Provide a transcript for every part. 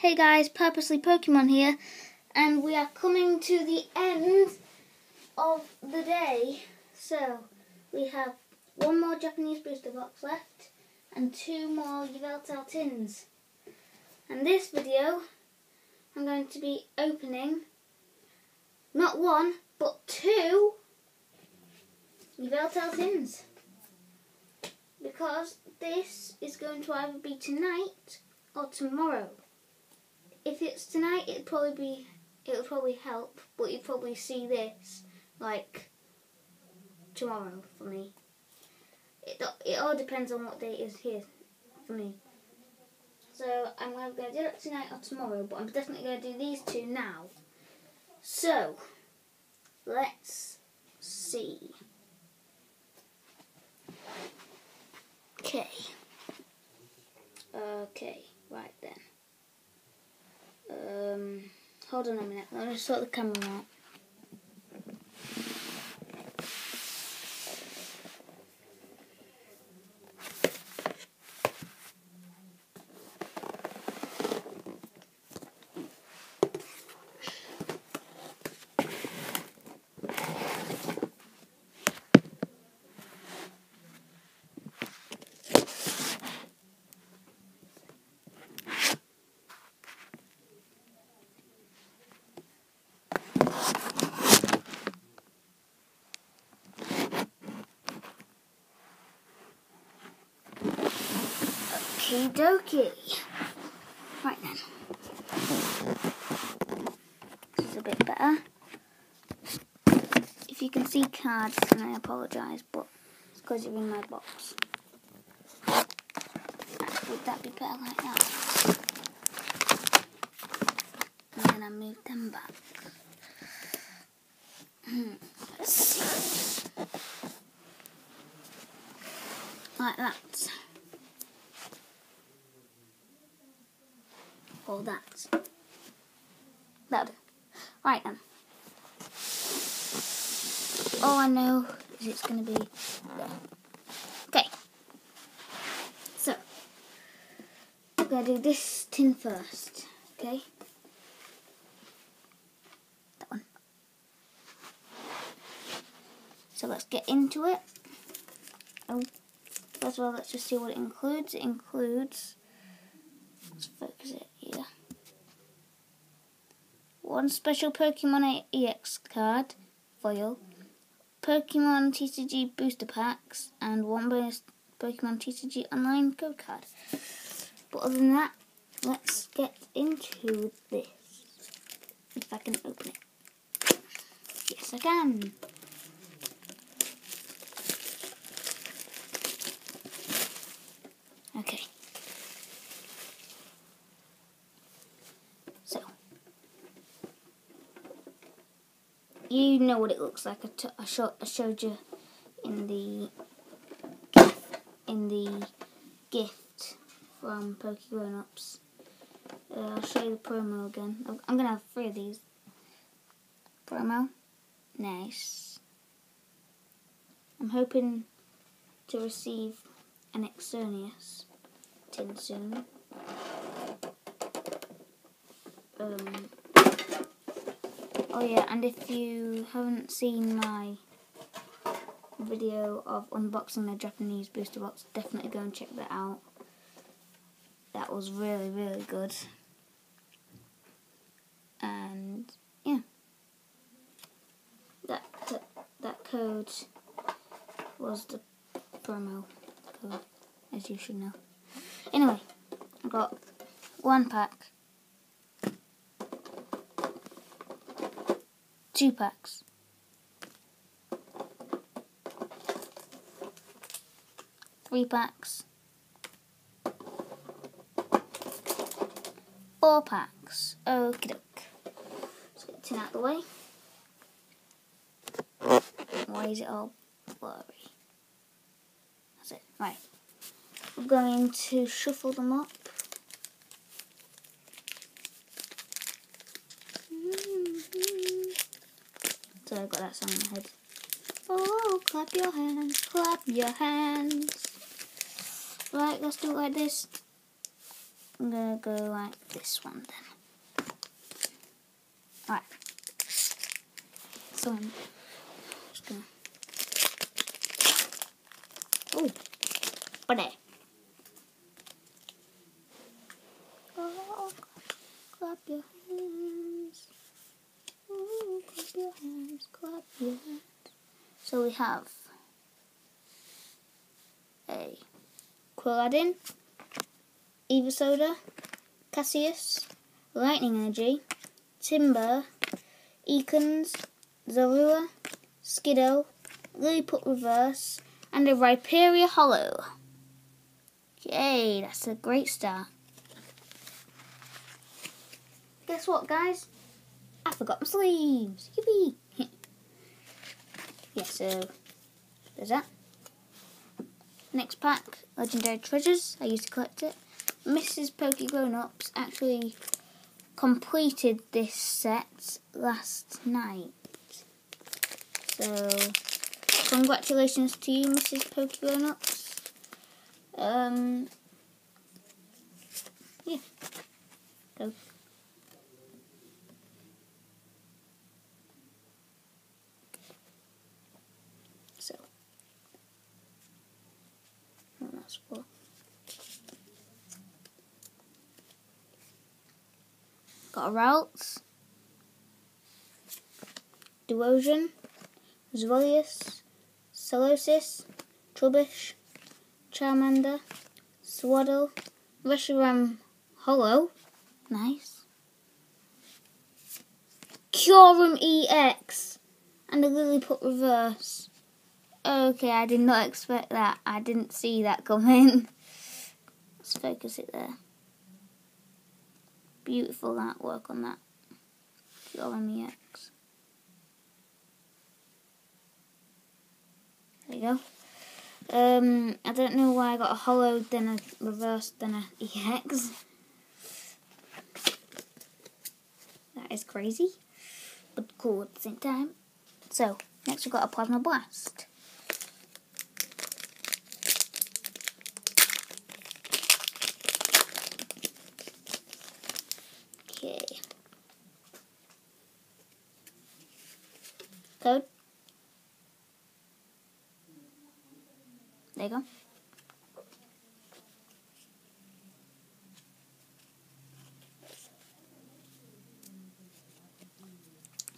Hey guys, Purposely Pokemon here, and we are coming to the end of the day. So, we have one more Japanese booster box left, and two more Yveltal tins. And this video, I'm going to be opening not one, but two Yveltal tins. Because this is going to either be tonight or tomorrow if it's tonight, it'd probably be it'll probably help, but you'd probably see this like tomorrow for me. It it all depends on what day it is here for me. So I'm going to do it tonight or tomorrow, but I'm definitely going to do these two now. So let's see. Okay. Okay, right then. Um, hold on a minute. Let me sort the camera out. Okie dokie. Right then. This is a bit better. If you can see cards, then I apologise, but it's because you're in my box. Would that be better like that? And then I move them back. Hmm. Like that. Or that. That'll do. Right then. All I know is it's going to be there. Okay. So, I'm going to do this tin first. Okay. That one. So let's get into it. Oh, first of all, let's just see what it includes. It includes, let's focus it one special Pokemon EX card, foil, Pokemon TCG booster packs, and one bonus Pokemon TCG online code card. But other than that, let's get into this. If I can open it. Yes, I can. Okay. You know what it looks like. I, t- I, I showed you in the in the gift from Poke Grown Ups. Uh, I'll show you the promo again. I'm gonna have three of these. Promo, nice. I'm hoping to receive an Xerneas tin soon. Um, Oh yeah, and if you haven't seen my video of unboxing the Japanese booster box, definitely go and check that out. That was really, really good. And yeah, that that, that code was the promo code, as you should know. Anyway, I got one pack two packs. Three packs. Four packs. Okie doke. Let's get tin out of the way. Why is it all blurry? That's it. Right. We're going to shuffle them up. So I've got that song in my head. Oh, clap your hands, clap your hands. Right, let's do it like this. I'm gonna go like this one then. Alright. So I'm just gonna. Oh, buddy. Oh, clap your hands. Your hands, clap your hands. So we have a Quilladin, Evosoda, Cassius, Lightning Energy, Timburr, Ekans, Zorua, Skiddo, Lillipup Reverse, and a Rhyperior Holo. Yay, that's a great start. Guess what, guys? I forgot my sleeves. Yippee! yeah, so there's that. Next pack, Legendary Treasures. I used to collect it. Mrs. Pokey Grown Ups actually completed this set last night. So, congratulations to you, Mrs. Pokey Grown Ups. Um, yeah. Go. So, what that's for. Got a Ralts, Duosion, Zvolius, Solosis, Trubbish, Charmander, Sewaddle, Reshiram Holo, nice, Kyurem EX, and a Lillipup Reverse. Okay, I did not expect that. I didn't see that coming. Let's focus it there. Beautiful artwork on that. Kyurem EX. There you go. Um, I don't know why I got a holo, then a reverse, then a EX. That is crazy, but cool at the same time. So, next we've got a Plasma Blast. Okay. Code. There you go.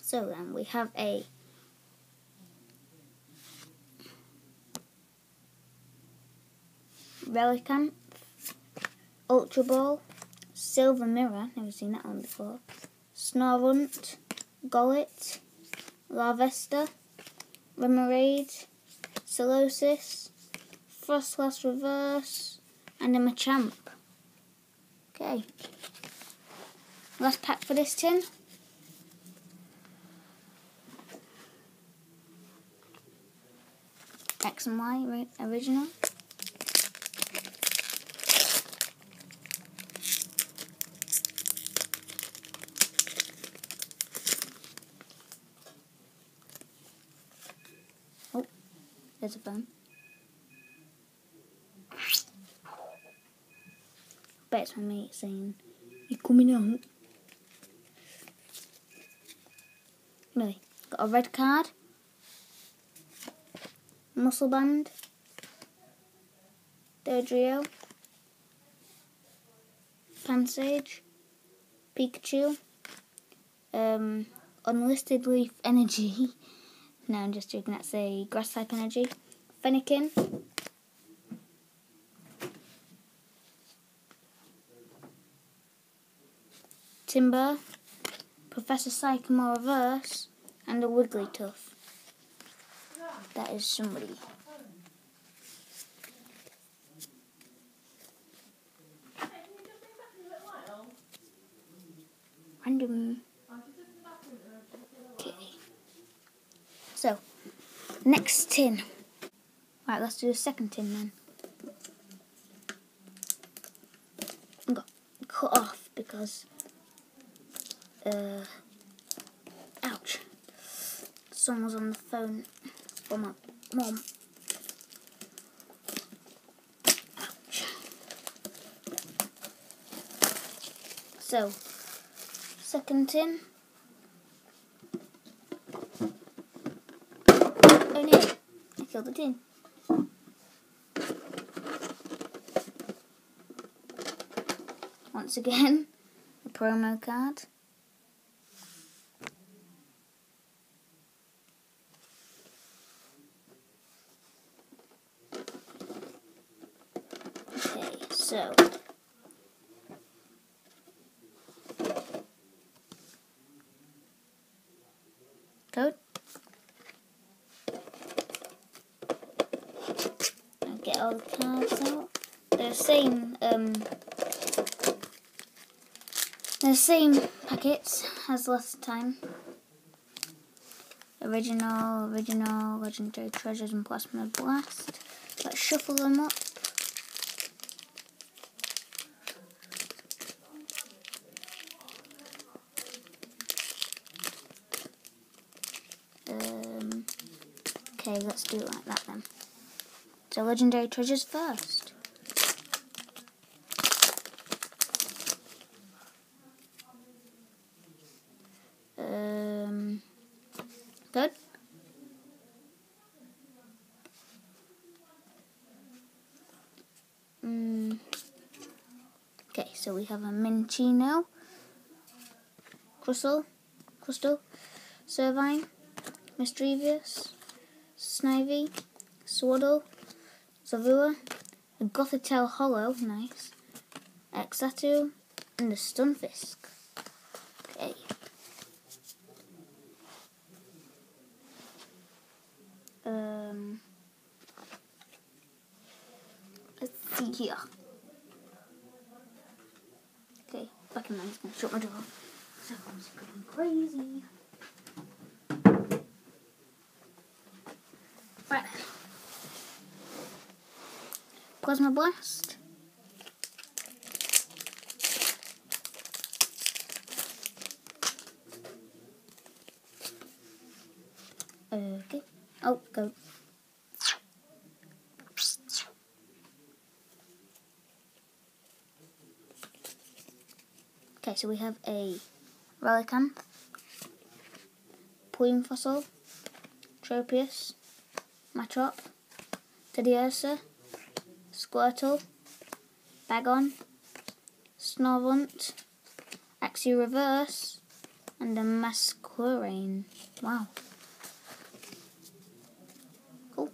So then we have a Relicanth, Ultra Ball, Silver Mirror, never seen that one before, Snorunt, Golett, Larvesta, Remoraid, Solosis, Froslass Reverse, and a Machamp. Okay. Last pack for this tin. X and Y original. There's a. Bet it's my mate saying, You're coming out? Really? Got a red card. Muscle Band, Dodrio, Pansage, Pikachu, um, Unlisted Leaf Energy. No, I'm just joking, that's a Grass type Energy. Fennekin. Timburr, Professor Sycamore Reverse, and a Wigglytuff. That is somebody. Random. Okay. So, next tin. Right, let's do the second tin then. I got cut off because. Uh, ouch. Someone was on the phone for my mom. Ouch. so second tin. Oh no, Killed the tin. Once again, a promo card. Okay, so code. They're the same um the same packets as last time. Original, original, legendary treasures and plasma blast. Let's shuffle them up. Um, okay, let's do it like that then. So legendary treasures first. Um, good. Mm. Okay, so we have a Minccino, Crystal, Crystal, Servine, Misdreavus, Snivy, Sewaddle, Zavua, a Gothitelle Holo, nice, Xatu, and a Stunfisk. Okay. Um, let's see here. Okay, back in gonna shut my door. So I'm going crazy. Right. Plasma Blast. Okay. Oh, go. Okay, so we have a Relicanth, Plume Fossil, Tropius, Matrop, Teddiursa, Squirtle, Bagon, Snorunt, Reverse, and a Masquerain. Wow. Cool.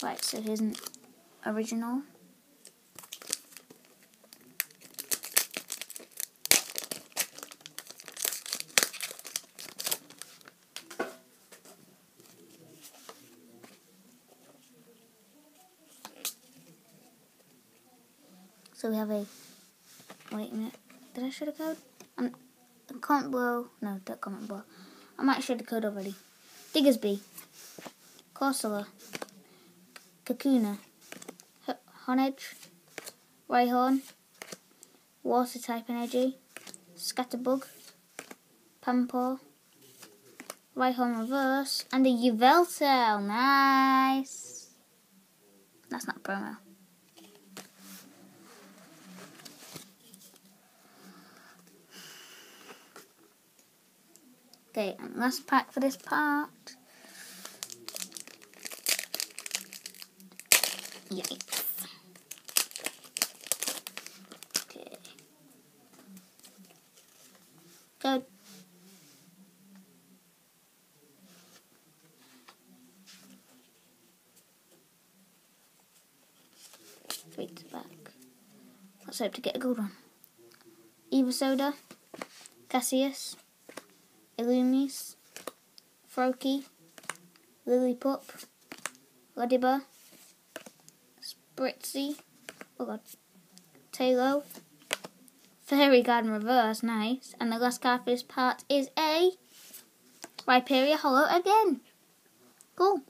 Right, so here's an original. So we have a. Wait a minute. Did I show the code? Um, comment below. No, don't comment below. I might show the code already. Diggersby. Corsola. Kakuna. Honedge. Rhyhorn. Water type energy. Scatterbug. Pampor. Rayhorn reverse. And a Yveltal. Nice. That's not promo. Okay, and last pack for this part. Yikes. Okay. Back. Let's hope to get a good one. Evosoda, Cassius, Illumise, Froakie, Lillipup, Ladybur, Spritzee, oh god, Taillow, Fairy Garden Reverse, nice, and the last card for this part is a Rhyperior Holo again. Cool.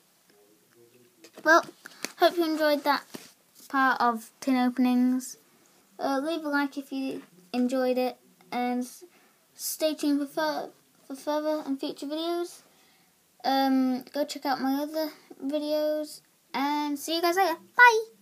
Well, hope you enjoyed that part of tin openings. Uh, leave a like if you enjoyed it, and stay tuned for further for further and future videos. Um, go check out my other videos and see you guys later. Bye!